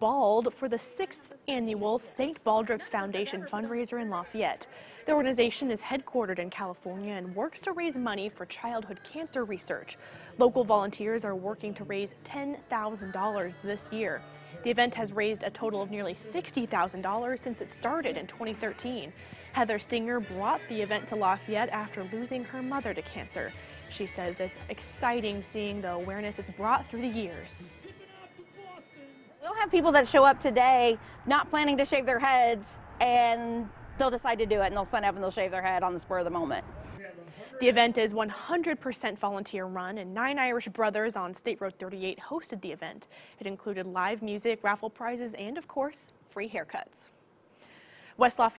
bald for the sixth annual St. Baldrick's Foundation fundraiser in Lafayette. The organization is headquartered in California and works to raise money for childhood cancer research. Local volunteers are working to raise $10,000 this year. The event has raised a total of nearly $60,000 since it started in 2013. Heather Stinger brought the event to Lafayette after losing her mother to cancer. She says it's exciting seeing the awareness it's brought through the years. Have people that show up today not planning to shave their heads and they'll decide to do it and they'll sign up and they'll shave their head on the spur of the moment. The event is 100% volunteer run and Nine Irish Brothers on State Road 38 hosted the event. It included live music, raffle prizes, and of course, free haircuts. West